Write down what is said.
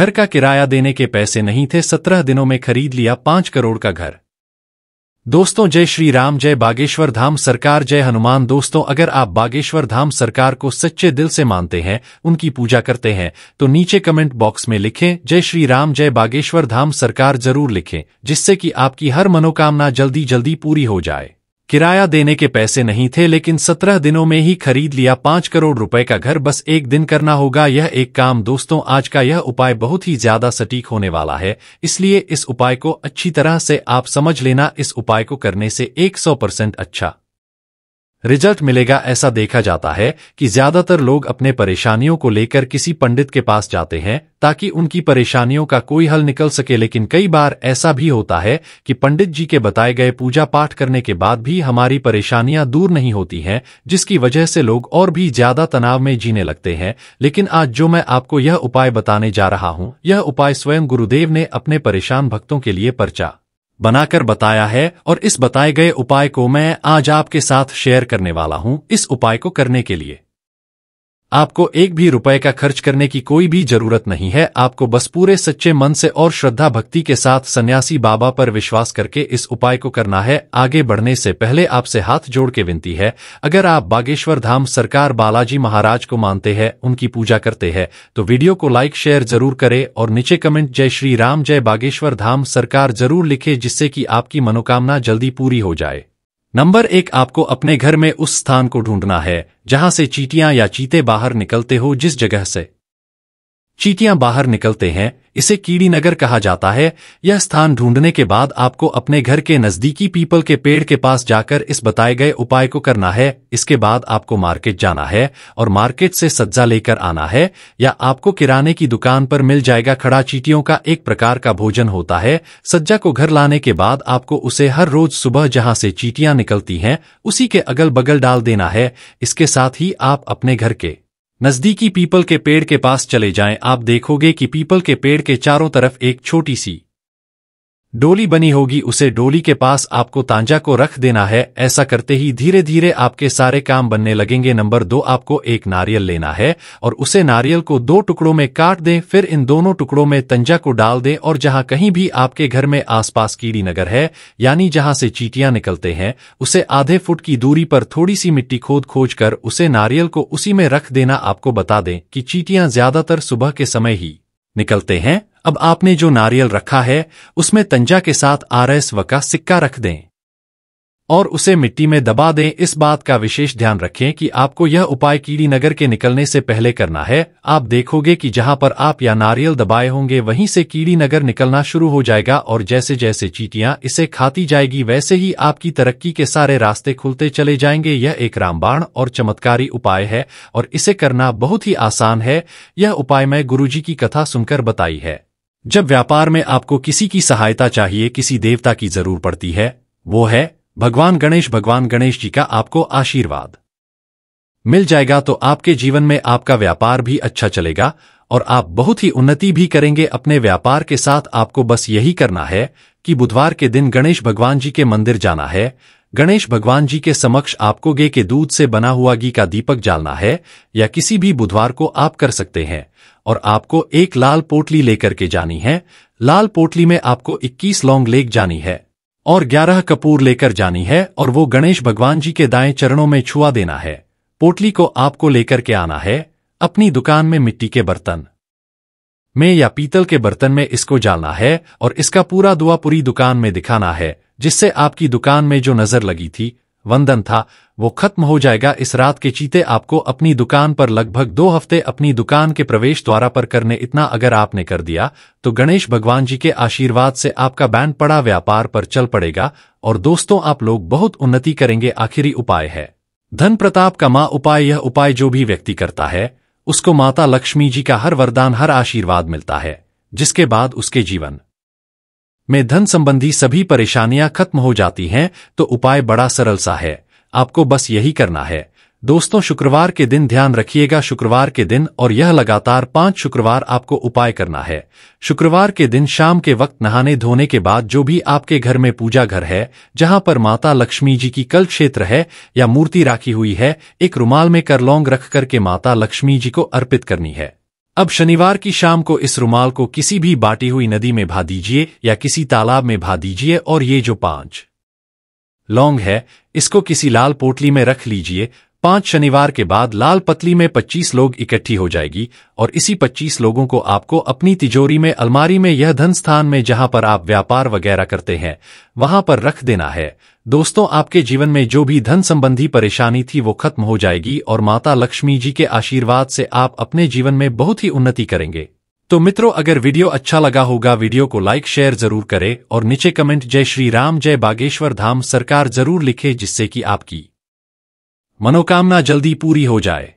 घर का किराया देने के पैसे नहीं थे, सत्रह दिनों में खरीद लिया पाँच करोड़ का घर। दोस्तों, जय श्री राम, जय बागेश्वर धाम सरकार, जय हनुमान। दोस्तों, अगर आप बागेश्वर धाम सरकार को सच्चे दिल से मानते हैं, उनकी पूजा करते हैं तो नीचे कमेंट बॉक्स में लिखें, जय श्री राम, जय बागेश्वर धाम सरकार ज़रूर लिखें, जिससे कि आपकी हर मनोकामना जल्दी जल्दी पूरी हो जाए। किराया देने के पैसे नहीं थे, लेकिन सत्रह दिनों में ही खरीद लिया पाँच करोड़ रुपए का घर। बस एक दिन करना होगा, यह एक काम। दोस्तों, आज का यह उपाय बहुत ही ज़्यादा सटीक होने वाला है, इसलिए इस उपाय को अच्छी तरह से आप समझ लेना। इस उपाय को करने से एक सौ परसेंट अच्छा। रिज़ल्ट मिलेगा ऐसा देखा जाता है कि ज़्यादातर लोग अपने परेशानियों को लेकर किसी पंडित के पास जाते हैं ताकि उनकी परेशानियों का कोई हल निकल सके, लेकिन कई बार ऐसा भी होता है कि पंडित जी के बताए गए पूजा पाठ करने के बाद भी हमारी परेशानियाँ दूर नहीं होती हैं, जिसकी वजह से लोग और भी ज़्यादा तनाव में जीने लगते हैं। लेकिन आज जो मैं आपको यह उपाय बताने जा रहा हूँ, यह उपाय स्वयं गुरुदेव ने अपने परेशान भक्तों के लिए पर्चा। बनाकर बताया है और इस बताए गए उपाय को मैं आज आपके साथ शेयर करने वाला हूँ इस उपाय को करने के लिए। आपको एक भी रुपए का खर्च करने की कोई भी ज़रूरत नहीं है। आपको बस पूरे सच्चे मन से और श्रद्धा भक्ति के साथ सन्यासी बाबा पर विश्वास करके इस उपाय को करना है। आगे बढ़ने से पहले आपसे हाथ जोड़ के विनती है, अगर आप बागेश्वर धाम सरकार बालाजी महाराज को मानते हैं, उनकी पूजा करते हैं तो वीडियो को लाइक, शेयर ज़रूर करें और नीचे कमेंट, जय श्री राम, जय बागेश्वर धाम, सरकार ज़रूर लिखे जिससे कि आपकी मनोकामना जल्दी पूरी हो जाए। नंबर एक आपको अपने घर में उस स्थान को ढूंढना है, जहाँ से चीटियाँ या चीते बाहर निकलते हो जिस जगह से। चीटियाँ बाहर निकलते हैं, इसे कीड़ी नगर कहा जाता है। यह स्थान ढूँढने के बाद आपको अपने घर के नजदीकी पीपल के पेड़ के पास जाकर इस बताए गए उपाय को करना है। इसके बाद आपको मार्केट जाना है और मार्केट से सज्जा लेकर आना है या आपको किराने की दुकान पर मिल जाएगा खड़ा चीटियों का एक प्रकार का भोजन होता है। सज्जा को घर लाने के बाद आपको उसे हर रोज सुबह जहाँ से चीटियाँ निकलती हैं, उसी के अगल बगल डाल देना है। इसके साथ ही आप अपने घर के नजदीकी पीपल के पेड़ के पास चले जाएँ। आप देखोगे कि पीपल के पेड़ के चारों तरफ़ एक छोटी सी डोली बनी होगी, उसे डोली के पास आपको तांजा को रख देना है। ऐसा करते ही धीरे धीरे आपके सारे काम बनने लगेंगे। नंबर दो, आपको एक नारियल लेना है और उसे नारियल को दो टुकड़ों में काट दें, फिर इन दोनों टुकड़ों में तंजा को डाल दें और जहाँ कहीं भी आपके घर में आसपास कीड़ी नगर है, यानी जहाँ से चीटियाँ निकलते हैं, उसे आधे फुट की दूरी पर थोड़ी सी मिट्टी खोद खोज कर उसे नारियल को उसी में रख देना आपको बता दें कि चीटियाँ ज़्यादातर सुबह के समय ही निकलते हैं। अब आपने जो नारियल रखा है, उसमें तंजा के साथ आर एस व का सिक्का रख दें। और उसे मिट्टी में दबा दें। इस बात का विशेष ध्यान रखें कि आपको यह उपाय कीड़ी नगर के निकलने से पहले करना है। आप देखोगे कि जहाँ पर आप या नारियल दबाए होंगे, वहीं से कीड़ी नगर निकलना शुरू हो जाएगा और जैसे जैसे चीटियाँ इसे खाती जाएगी, वैसे ही आपकी तरक्की के सारे रास्ते खुलते चले जाएँगे। यह एक रामबाण और चमत्कारी उपाय है और इसे करना बहुत ही आसान है। यह उपाय मैं गुरुजी की कथा सुनकर बताई है। जब व्यापार में आपको किसी की सहायता चाहिए, किसी देवता की ज़रूर पड़ती है, वो है, भगवान गणेश भगवान गणेश जी का आपको आशीर्वाद। मिल जाएगा तो आपके जीवन में आपका व्यापार भी अच्छा चलेगा और आप बहुत ही उन्नति भी करेंगे। अपने व्यापार के साथ आपको बस यही करना है कि बुधवार के दिन गणेश भगवान जी के मंदिर जाना है। गणेश भगवान जी के समक्ष आपको गे के दूध से बना हुआ घी का दीपक जालना है या किसी भी बुधवार को आप कर सकते हैं। और आपको एक लाल पोटली लेकर के जानी है। लाल पोटली में आपको 21 लौंग लेक जानी है और 11 कपूर लेकर जानी है और वो गणेश भगवान जी के दाएँ चरणों में छुआ देना है। पोटली को आपको लेकर के आना है अपनी दुकान में मिट्टी के बर्तन। में या पीतल के बर्तन में इसको जालना है और इसका पूरा दुआ पूरी दुकान में दिखाना है, जिससे आपकी दुकान में जो नज़र लगी थी वंदन था। वो खत्म हो जाएगा इस रात के चीते आपको अपनी दुकान पर लगभग दो हफ़्ते अपनी दुकान के प्रवेश द्वारा पर करने इतना अगर आपने कर दिया तो गणेश भगवान जी के आशीर्वाद से आपका बैंड पड़ा व्यापार पर चल पड़ेगा और दोस्तों आप लोग बहुत उन्नति करेंगे आखिरी उपाय है। धन प्रताप का माँ उपाय यह उपाय जो भी व्यक्ति करता है, उसको माता लक्ष्मी जी का हर वरदान, हर आशीर्वाद मिलता है, जिसके बाद उसके जीवन। में धन संबंधी सभी परेशानियाँ खत्म हो जाती हैं तो उपाय बड़ा सरल सा है। आपको बस यही करना है। दोस्तों, शुक्रवार के दिन ध्यान रखिएगा, शुक्रवार के दिन और यह लगातार पाँच शुक्रवार आपको उपाय करना है। शुक्रवार के दिन शाम के वक्त नहाने धोने के बाद जो भी आपके घर में पूजा घर है, जहाँ पर माता लक्ष्मी जी की कल क्षेत्र है या मूर्ति राखी हुई है, एक रुमाल में करलौंग रख करके माता लक्ष्मी जी को अर्पित करनी है। अब शनिवार की शाम को इस रुमाल को किसी भी बाटी हुई नदी में भा दीजिए या किसी तालाब में भा दीजिए और ये जो पाँच लौंग है, इसको किसी लाल पोटली में रख लीजिए पाँच शनिवार के बाद लाल पतली में 25 लोग इकट्ठी हो जाएगी और इसी 25 लोगों को आपको अपनी तिजोरी में, अलमारी में, यह धन स्थान में जहाँ पर आप व्यापार वगैरह करते हैं, वहाँ पर रख देना है। दोस्तों, आपके जीवन में जो भी धन संबंधी परेशानी थी वो खत्म हो जाएगी और माता लक्ष्मी जी के आशीर्वाद से आप अपने जीवन में बहुत ही उन्नति करेंगे। तो मित्रों, अगर वीडियो अच्छा लगा होगा, वीडियो को लाइक, शेयर ज़रूर करें और नीचे कमेंट जय श्री राम, जय बागेश्वर धाम सरकार ज़रूर लिखे जिससे कि आपकी मनोकामना जल्दी पूरी हो जाए।